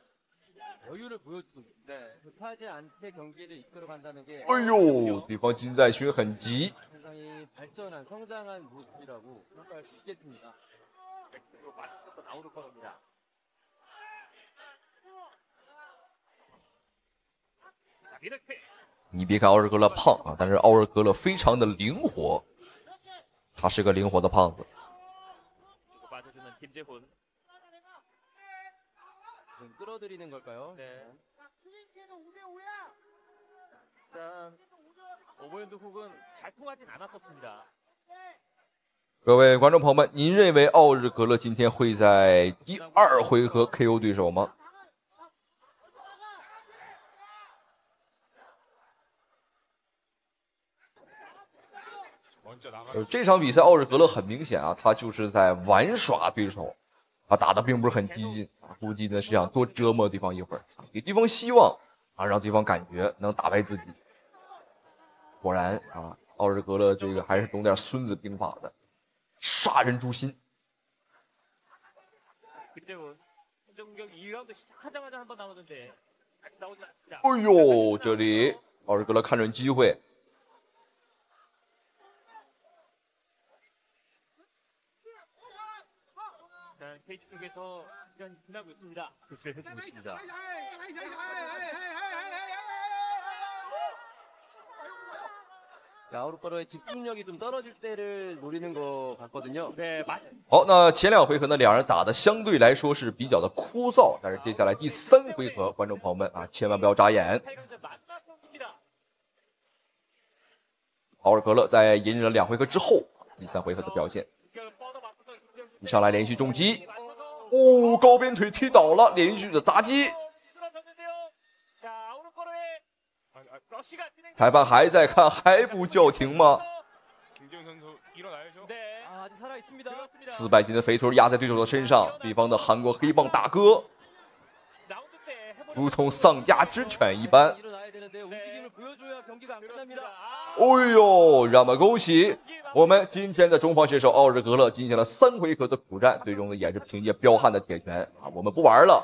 여유를 보여주고 있는데 급하지 않게 경기를 이끌어간다는 게 哎呦，对方金在勋很急， 상당히 발전한 성장한 모습이라고 평가할 수 있겠습니다. 백스로 맞췄던 아우르코르입니다. 자, 미드킥. 你别看奥尔格勒胖啊，但是奥尔格勒非常的灵活，他是个灵活的胖子。 주고 빠져주는 김재훈. 좀 끌어들이는 걸까요? 네. 자, 오버핸드 훅은 잘 통하진 않았었습니다. 各位观众朋友们，您认为奥日格勒今天会在第二回合 KO 对手吗？ 呃，这场比赛奥日格勒很明显啊，他就是在玩耍对手，啊，打的并不是很激进啊， 估计呢是想多折磨对方一会儿给对方希望啊让对方感觉能打败自己。果然啊奥日格勒这个还是懂点孙子兵法的杀人诛心哎呦这里奥日格勒看准机会자, KT 쪽에서 시간이 지나고 있습니다. 수술을 해주고 있습니다. 아우르코르의 집중력이 좀 떨어질 때를 노리는 것 같거든요. 네, 맞. 好，那前两回合呢，两人打的相对来说是比较的枯燥，但是接下来第三回合，观众朋友们啊，千万不要眨眼。 8강전 마지막 경기입니다. 奥尔格勒在隐忍了两回合之后，第三回合的表现， 공격을 뻗어맞았던 김재훈 一上来连续重击， 맞춰서 哦高鞭腿踢倒了连续的砸击。裁判还在看还不叫停吗？四百斤的肥头压在对手的身上对方的韩国黑棒大哥如同丧家之犬一般。哦呦让我们恭喜。我们今天的中方选手奥日格勒进行了三回合的苦战，最终呢也是凭借彪悍的铁拳啊，我们不玩了。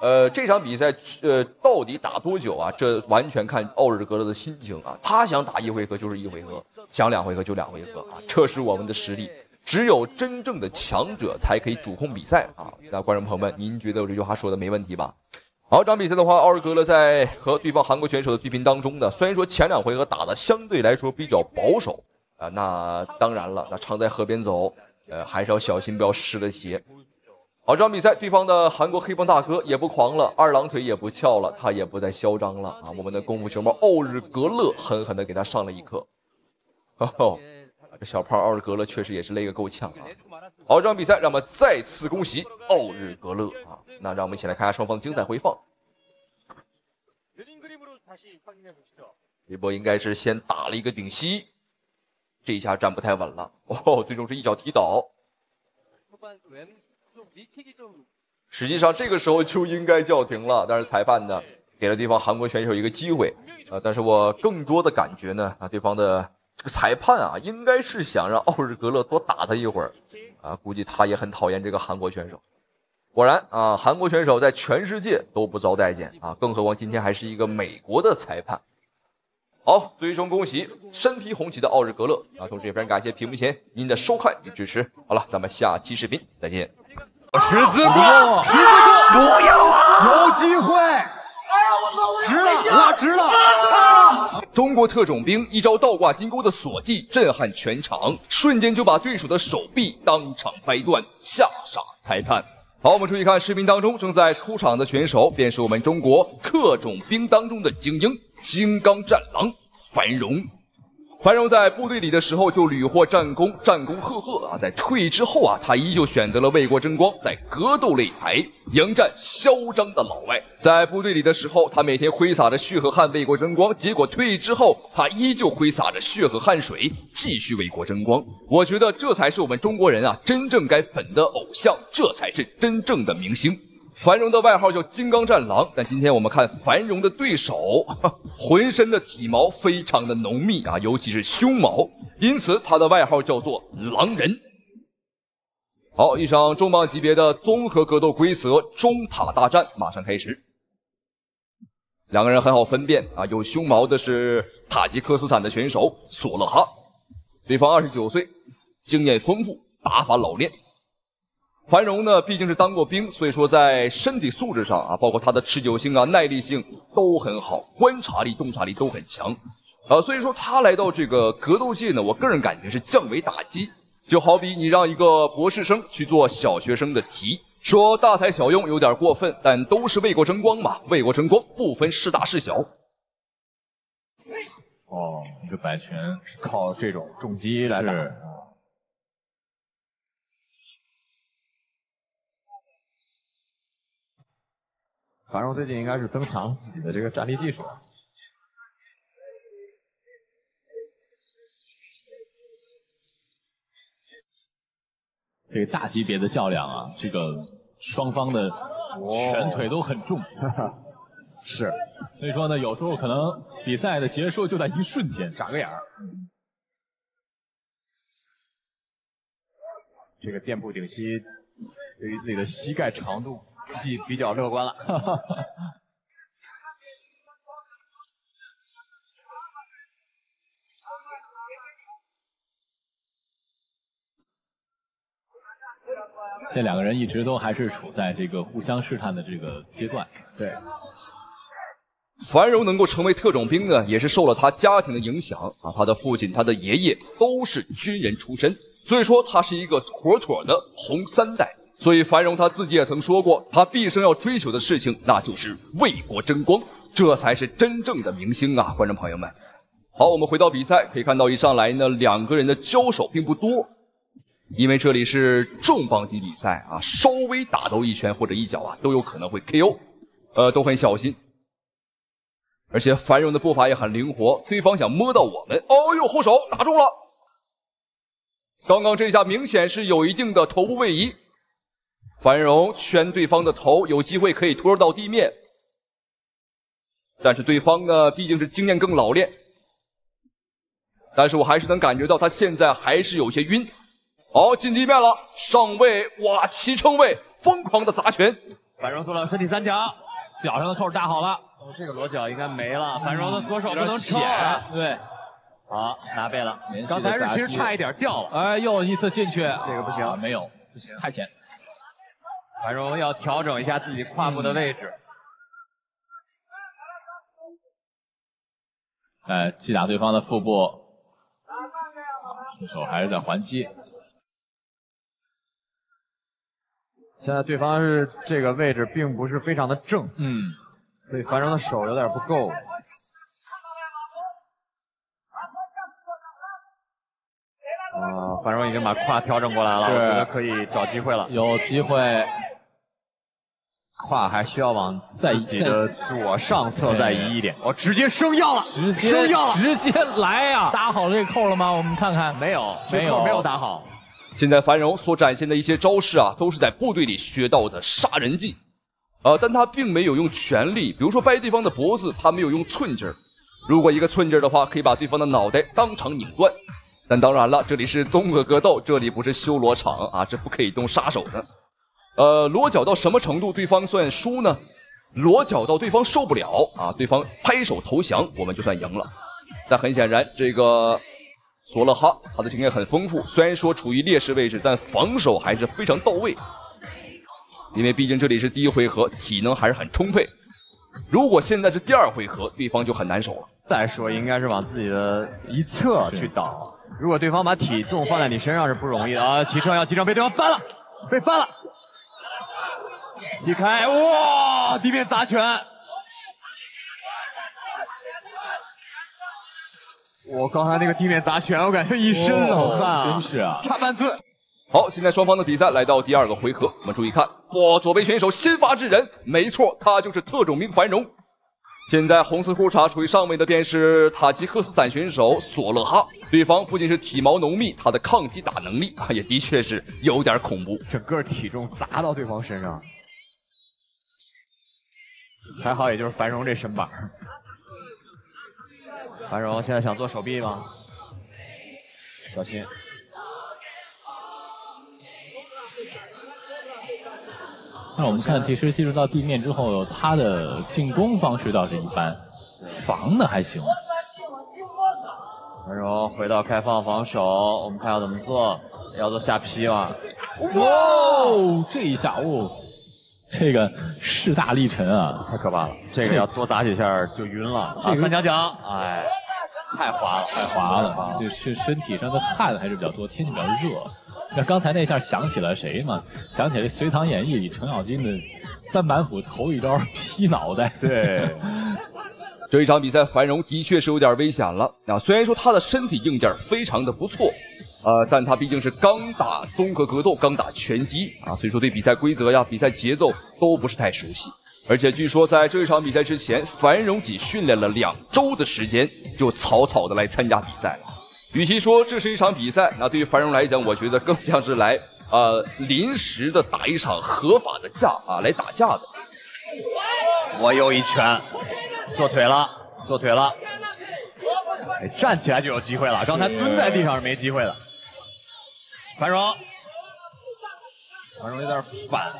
呃，这场比赛呃到底打多久啊？这完全看奥日格勒的心情啊，他想打一回合就是一回合，想两回合就两回合啊，测试我们的实力。只有真正的强者才可以主控比赛啊！那观众朋友们，您觉得我这句话说的没问题吧？好，这场比赛的话，奥尔格勒在和对方韩国选手的对拼当中呢，虽然说前两回合打的相对来说比较保守，啊，那当然了，那常在河边走，呃，还是要小心，不要湿了鞋。好，这场比赛，对方的韩国黑帮大哥也不狂了，二郎腿也不翘了，他也不再嚣张了啊！我们的功夫熊猫奥日格勒狠狠的给他上了一课。哦，这小胖奥日格勒确实也是累个够呛啊！好，这场比赛，让我们再次恭喜奥日格勒啊！那让我们一起来看一下双方精彩回放。这波应该是先打了一个顶膝，这一下站不太稳了。哦最终是一脚踢倒。实际上这个时候就应该叫停了但是裁判呢给了对方韩国选手一个机会。啊但是我更多的感觉呢啊对方的这个裁判啊应该是想让奥日格勒多打他一会儿。啊估计他也很讨厌这个韩国选手。果然啊韩国选手在全世界都不招待见啊更何况今天还是一个美国的裁判好，最终恭喜身披红旗的奥日格勒啊！同时也非常感谢屏幕前您的收看与支持。好了，咱们下期视频再见。十字过，十字过，不要啊！有机会，值了，我值了。中国特种兵一招倒挂金钩的锁技震撼全场，瞬间就把对手的手臂当场掰断，吓傻裁判。好，我们注意看视频当中正在出场的选手，便是我们中国特种兵当中的精英——金刚战狼繁荣。樊荣在部队里的时候就屡获战功，战功赫赫啊！在退役之后啊，他依旧选择了为国争光，在格斗擂台迎战嚣张的老外。在部队里的时候，他每天挥洒着血和汗为国争光，结果退役之后，他依旧挥洒着血和汗水继续为国争光。我觉得这才是我们中国人啊真正该粉的偶像，这才是真正的明星。繁荣的外号叫金刚战狼，但今天我们看繁荣的对手，浑身的体毛非常的浓密啊，尤其是胸毛，因此他的外号叫做狼人。好，一场重磅级别的综合格斗规则中塔大战马上开始。两个人很好分辨啊，有胸毛的是塔吉克斯坦的选手索勒哈，对方二十九岁，经验丰富，打法老练。樊荣呢，毕竟是当过兵，所以说在身体素质上啊，包括他的持久性啊、耐力性都很好，观察力、洞察力都很强，啊，所以说他来到这个格斗界呢，我个人感觉是降维打击，就好比你让一个博士生去做小学生的题，说大材小用有点过分，但都是为国争光嘛，为国争光不分是大是小。哦，一个摆拳是靠这种重击来打。樊荣最近应该是增强自己的这个站立技术。这个大级别的较量啊，这个双方的拳腿都很重，是，所以说呢，有时候可能比赛的结束就在一瞬间，眨个眼儿。这个垫步顶膝，对于自己的膝盖长度。计比较乐观了。现在两个人一直都还是处在这个互相试探的这个阶段。对。樊荣能够成为特种兵呢，也是受了他家庭的影响啊。他的父亲、他的爷爷都是军人出身，所以说他是一个妥妥的红三代。所以，樊荣他自己也曾说过，他毕生要追求的事情，那就是为国争光，这才是真正的明星啊！观众朋友们，好，我们回到比赛，可以看到一上来呢，两个人的交手并不多，因为这里是重磅级比赛啊，稍微打到一拳或者一脚啊，都有可能会 KO，呃，都很小心。而且樊荣的步伐也很灵活，对方想摸到我们，哦呦，后手打中了，刚刚这下明显是有一定的头部位移。樊荣圈对方的头，有机会可以拖到地面，但是对方呢，毕竟是经验更老练，但是我还是能感觉到他现在还是有些晕。好，进地面了，上位，哇，齐称位，疯狂的砸拳。繁荣做了身体三角，脚上的扣搭好了，哦这个裸脚应该没了。繁荣的左手不能浅，对，好，拿背了。刚才是其实差一点掉了，哎，又一次进去，这个不行，没有，不行，太浅。樊荣要调整一下自己胯部的位置，哎，击打对方的腹部，出手还是在还击。现在对方是这个位置并不是非常的正，嗯，所以樊荣的手有点不够。啊，樊荣已经把胯调整过来了，我觉得可以找机会了，有机会。胯还需要往自己的左上侧再移一点。我直接升药了，直接升药了，直接来呀！打好这个扣了吗？我们看看，没有，没有没有打好。现在樊荣所展现的一些招式啊，都是在部队里学到的杀人技，呃，但他并没有用全力，比如说掰对方的脖子，他没有用寸劲儿。如果一个寸劲儿的话，可以把对方的脑袋当场拧断。但当然了，这里是综合格斗，这里不是修罗场啊，这不可以动杀手的。呃，裸脚到什么程度对方算输呢？裸脚到对方受不了啊，对方拍手投降，我们就算赢了。但很显然，这个索勒哈他的经验很丰富，虽然说处于劣势位置，但防守还是非常到位。因为毕竟这里是第一回合，体能还是很充沛。如果现在是第二回合，对方就很难受了。再说应该是往自己的一侧去倒。如果对方把体重放在你身上是不容易的啊！骑乘要骑乘，被对方翻了，被翻了，踢开，哇！地面砸拳，我刚才那个地面砸拳，我感觉一身冷汗啊！真是啊差半寸。好，现在双方的比赛来到第二个回合，我们注意看，哇，左边选手先发制人，没错，他就是特种兵繁荣。现在红色裤衩处于上位的便是塔吉克斯坦选手索勒哈，对方不仅是体毛浓密，他的抗击打能力啊也的确是有点恐怖，整个体重砸到对方身上，还好也就是繁荣这身板。繁荣现在想做手臂吗？小心。那我们看，其实进入到地面之后，他的进攻方式倒是一般，防的还行。繁荣回到开放防守，我们看要怎么做？要做下劈吗？哇哦，这一下哦，这个势大力沉啊，太可怕了！这个要多砸几下就晕了。这个三角脚，哎，太滑了，太滑了，这是身体上的汗还是比较多，天气比较热。那刚才那下想起了谁嘛？想起了《隋唐演义》里程咬金的三板斧头一招劈脑袋。对，这一场比赛繁荣的确是有点危险了啊！虽然说他的身体硬件非常的不错，呃，但他毕竟是刚打综合格斗，刚打拳击啊，所以说对比赛规则呀、比赛节奏都不是太熟悉。而且据说在这一场比赛之前，繁荣仅训练了两周的时间，就草草的来参加比赛了。与其说这是一场比赛，那对于繁荣来讲，我觉得更像是来呃临时的打一场合法的架啊，来打架的。我又一拳，做腿了，做腿了，站起来就有机会了。刚才蹲在地上是没机会的。繁荣，繁荣有点反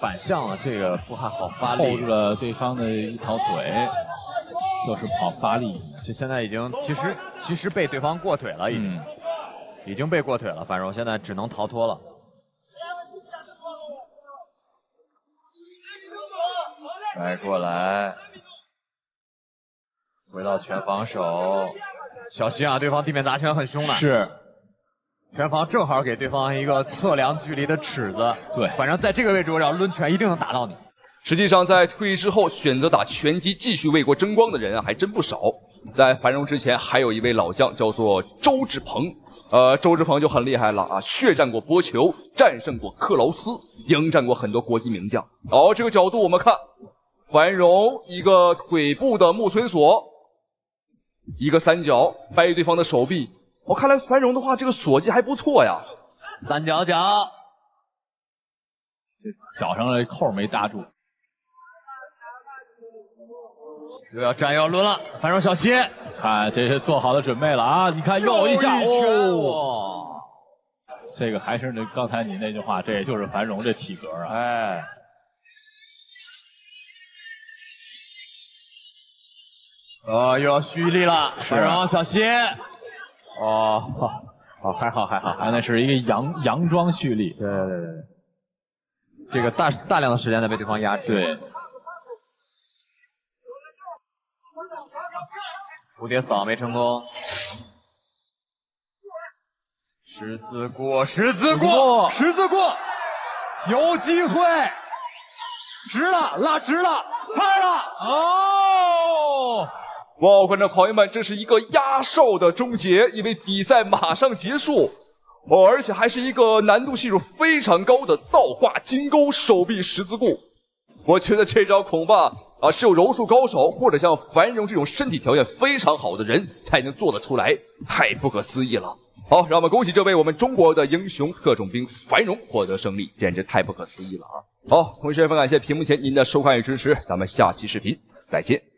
反向了，这个不太好发力。扣住了对方的一条腿，就是不好发力。这现在已经其实其实被对方过腿了，已经、已经被过腿了。繁荣现在只能逃脱了。来过来，回到全防守，小心啊！对方地面砸拳很凶的。是，拳防正好给对方一个测量距离的尺子。对，反正在这个位置，我只要抡拳，一定能打到你。实际上，在退役之后选择打拳击继续为国争光的人啊，还真不少。在繁荣之前，还有一位老将叫做周志鹏。呃，周志鹏就很厉害了啊，血战过波球，战胜过克劳斯，迎战过很多国际名将。哦，这个角度我们看，繁荣一个腿部的木村锁，一个三角掰对方的手臂。我、看来繁荣的话，这个锁技还不错呀。三角脚，脚上的扣没搭住。又要站又要抡了，繁荣小心！看，这是做好了准备了啊！你看又一下哦，这个还是那刚才你那句话，这也就是繁荣这体格啊！哎，哦，又要蓄力了，是繁荣小心！哦，哦，还好还好，还那 是一个佯佯装蓄力。对对对对，这个大大量的时间在被对方压制。对，蝴蝶扫没成功，十字过，十字过，十字过，有机会，直了，拉直了，拍了，哦！哇，观众朋友们，这是一个压哨的终结，因为比赛马上结束哦，而且还是一个难度系数非常高的倒挂金钩手臂十字固。我觉得这招恐怕啊是有柔术高手或者像繁荣这种身体条件非常好的人才能做得出来，太不可思议了。好，让我们恭喜这位我们中国的英雄特种兵繁荣获得胜利，简直太不可思议了啊！好，同时十分感谢屏幕前您的收看与支持，咱们下期视频再见。